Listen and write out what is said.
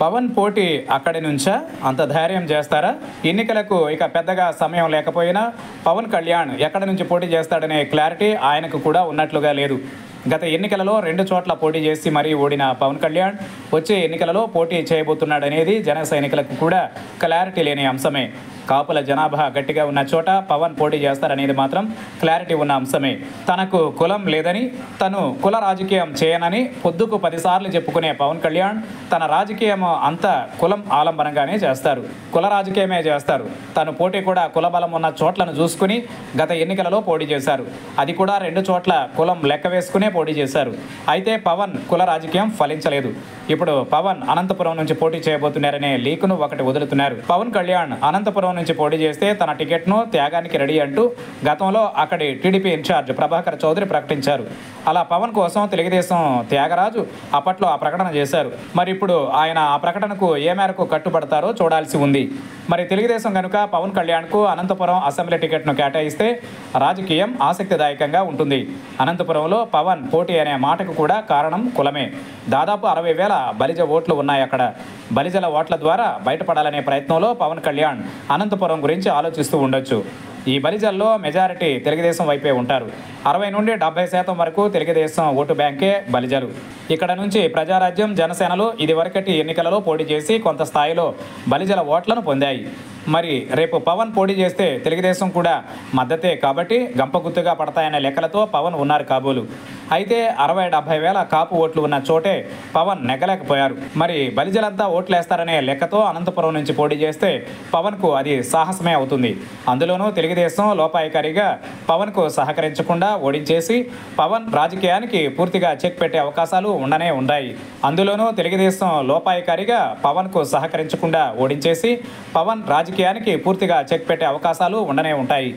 పవన్ పోటీ అక్కడి నుంచా? అంత ధైర్యం చేస్తారా? ఎన్నికలకు ఇక పెద్దగా సమయం లేకపోయినా పవన్ కళ్యాణ్ ఎక్కడి నుంచి పోటీ చేస్తాడనే క్లారిటీ ఆయనకు కూడా ఉన్నట్లుగా లేదు. గత ఎన్నికలలో రెండు చోట్ల పోటీ చేసి మరీ ఓడిన పవన్ కళ్యాణ్ వచ్చే ఎన్నికలలో పోటీ చేయబోతున్నాడనేది జన సైనికులకు కూడా క్లారిటీ లేని అంశమే. కాపుల జనాభా గట్టిగా ఉన్న చోట పవన్ పోటీ చేస్తారనేది మాత్రం క్లారిటీ ఉన్న అంశమే. తనకు కులం లేదని తను కుల రాజకీయం చేయనని పొద్దుకు పదిసార్లు చెప్పుకునే పవన్ కళ్యాణ్ తన రాజకీయం అంతా కులం ఆలంబనంగానే చేస్తారు. కుల రాజకీయమే చేస్తారు. తను పోటీ కూడా కుల బలం ఉన్న చోట్లను చూసుకుని గత ఎన్నికలలో పోటీ చేశారు. అది కూడా రెండు చోట్ల కులం లెక్క వేసుకునే పోటీ చేశారు. అయితే పవన్ కుల రాజకీయం ఫలించలేదు. ఇప్పుడు పవన్ అనంతపురం నుంచి పోటీ చేయబోతున్నారనే లీకును ఒకటి వదులుతున్నారు. పవన్ కళ్యాణ్ అనంతపురం నుంచి పోటీ చేస్తే తన టికెట్ను త్యాగానికి రెడీ అంటూ గతంలో అక్కడి టీడీపీ ఇన్ఛార్జ్ ప్రభాకర్ చౌదరి ప్రకటించారు. అలా పవన్ కోసం తెలుగుదేశం త్యాగరాజు అప్పట్లో ఆ ప్రకటన చేశారు. మరి ఇప్పుడు ఆయన ఆ ప్రకటనకు ఏ మేరకు కట్టుబడతారో చూడాల్సి ఉంది. మరి తెలుగుదేశం కనుక పవన్ కళ్యాణ్కు అనంతపురం అసెంబ్లీ టికెట్ను కేటాయిస్తే రాజకీయం ఆసక్తిదాయకంగా ఉంటుంది. అనంతపురంలో పవన్ పోటీ అనే మాటకు కూడా కారణం కులమే. దాదాపు అరవై వేల బలిజ ఓట్లు ఉన్నాయి అక్కడ. బలిజల ఓట్ల ద్వారా బయటపడాలనే ప్రయత్నంలో పవన్ కళ్యాణ్ అనంతపురం గురించి ఆలోచిస్తూ ఉండొచ్చు. ఈ బలిజల్లో మెజారిటీ తెలుగుదేశం వైపే ఉంటారు. అరవై నుండి డెబ్బై శాతం వరకు తెలుగుదేశం ఓటు బ్యాంకే బలిజలు. ఇక్కడ నుంచి ప్రజారాజ్యం జనసేనలు ఇదివరకటి ఎన్నికలలో పోటీ చేసి కొంత స్థాయిలో బలిజల ఓట్లను పొందాయి. మరి రేపు పవన్ పోటీ చేస్తే తెలుగుదేశం కూడా మద్దతే కాబట్టి గంపగుత్తుగా పడతాయనే లెక్కలతో పవన్ ఉన్నారు కాబోలు. అయితే అరవై డెబ్బై వేల కాపు ఓట్లు ఉన్న చోటే పవన్ నెగ్గలేకపోయారు. మరి బలిజలంతా ఓట్లేస్తారనే లెక్కతో అనంతపురం నుంచి పోటీ చేస్తే పవన్కు అది సాహసమే అవుతుంది. అందులోనూ తెలుగుదేశం లోపాయికారిగా పవన్కు సహకరించకుండా ఓడించేసి పవన్ రాజకీయానికి పూర్తిగా చెక్ పెట్టే అవకాశాలు ఉండనే ఉన్నాయి అందులోనూ తెలుగుదేశం లోపాయికారిగా పవన్కు సహకరించకుండా ఓడించేసి పవన్ రాజకీయానికి పూర్తిగా చెక్ పెట్టే అవకాశాలు ఉండనే ఉంటాయి.